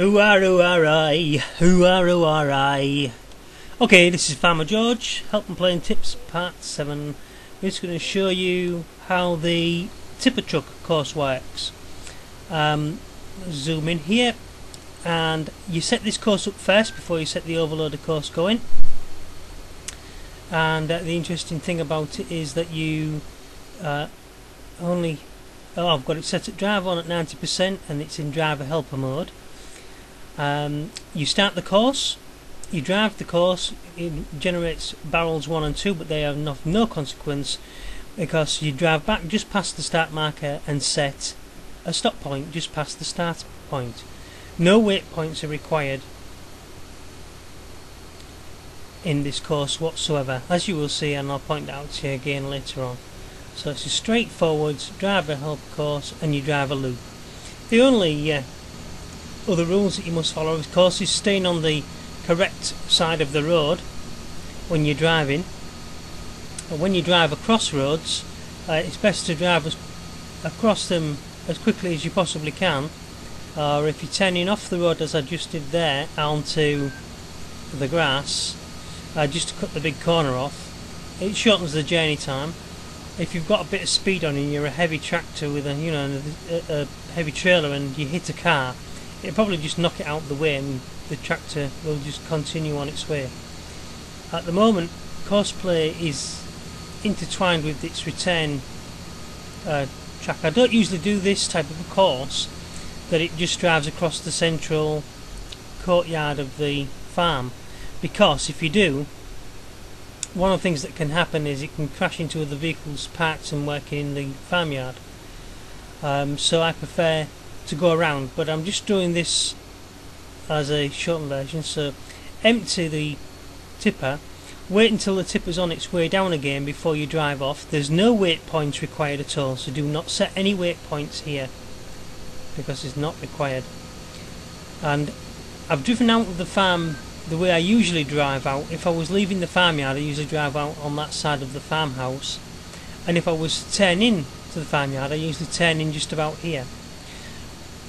Ooh-ah-ooh-ah-I, ooh-ah-ooh-ah-I. Okay, this is Farmer George, Help and Playing Tips, Part 7. We're just going to show you how the tipper truck course works. Um, zoom in here, and you set this course up first before you set the overloader course going. And uh, the interesting thing about it is that you uh, only... Oh, I've got it set at drive on at 90% and it's in driver helper mode. Um, you start the course, you drive the course, it generates barrels 1 and 2 but they have of no consequence because you drive back just past the start marker and set a stop point just past the start point. No waypoints are required in this course whatsoever as you will see and I'll point out to you again later on. So it's a straightforward driver help course and you drive a loop. The only uh, other rules that you must follow. Of course is staying on the correct side of the road when you're driving and when you drive across roads uh, it's best to drive as, across them as quickly as you possibly can. Or if you're turning off the road as I just did there onto the grass uh, just to cut the big corner off it shortens the journey time. If you've got a bit of speed on you you're a heavy tractor with a you know a, a heavy trailer and you hit a car it'll probably just knock it out the way and the tractor will just continue on its way. At the moment, Courseplay is intertwined with its return uh, track. I don't usually do this type of a course that it just drives across the central courtyard of the farm because if you do one of the things that can happen is it can crash into other vehicles parked and working in the farmyard um, so I prefer to go around but I'm just doing this as a shortened version so empty the tipper wait until the tipper's on its way down again before you drive off. There's no waypoints required at all so do not set any waypoints here because it's not required. And I've driven out of the farm the way I usually drive out. If I was leaving the farmyard I usually drive out on that side of the farmhouse. And if I was turning in to the farmyard I usually turn in just about here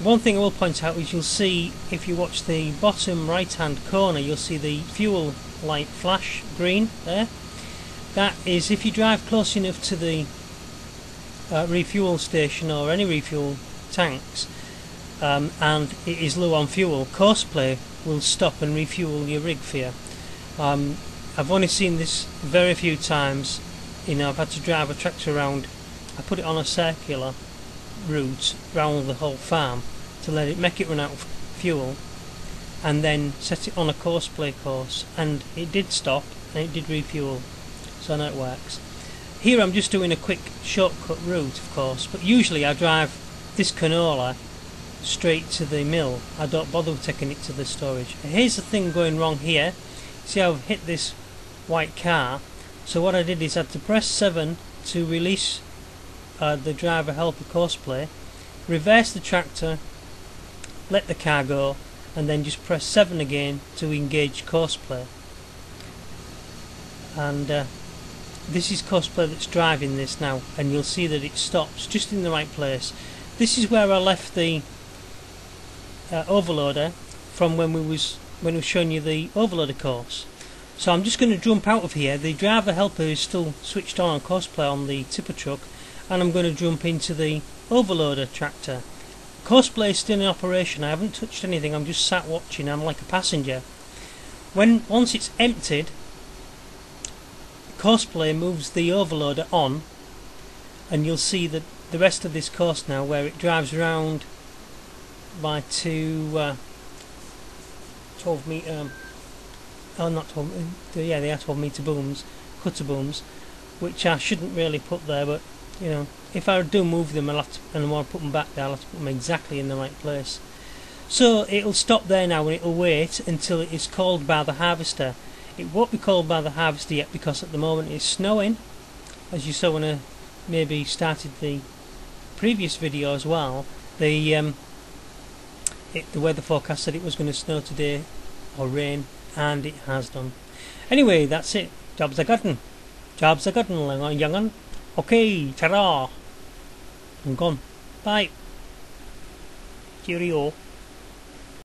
one thing I will point out is you'll see if you watch the bottom right hand corner you'll see the fuel light flash green there. That is if you drive close enough to the uh, refuel station or any refuel tanks um, and it is low on fuel Courseplay will stop and refuel your rig for you. Um, I've only seen this very few times. You know I've had to drive a tractor around. I put it on a circular route round the whole farm to let it make it run out of fuel and then set it on a Courseplay course. And it did stop and it did refuel. So I know it works. Here I'm just doing a quick shortcut route of course but usually I drive this canola straight to the mill. I don't bother taking it to the storage. Here's the thing going wrong here. See I've hit this white car. So what I did is I had to press 7 to release uh, the driver helper Courseplay, reverse the tractor, let the car go, and then just press 7 again to engage Courseplay. And uh, this is Courseplay that's driving this now, and you'll see that it stops just in the right place. This is where I left the uh, overloader from when we was when we was showing you the overloader course. So I'm just going to jump out of here. The driver helper is still switched on on Courseplay on the tipper truck and I'm going to jump into the overloader tractor. Courseplay is still in operation, I haven't touched anything, I'm just sat watching, I'm like a passenger. When Once it's emptied, Courseplay moves the overloader on and you'll see that the rest of this course now where it drives around by two uh, 12 metre oh not 12 uh, yeah they are 12 metre booms cutter booms which I shouldn't really put there but you know, if I do move them I'll have to, and I want to put them back there, I'll have to put them exactly in the right place. So it'll stop there now and it'll wait until it is called by the harvester. It won't be called by the harvester yet because at the moment it's snowing, as you saw when I maybe started the previous video as well. The um, it, the weather forecast said it was going to snow today or rain, and it has done. Anyway, that's it. Jobs are gotten. Jobs are gotten, young un. Okay, ta-ra! I'm gone. Bye. Cheerio.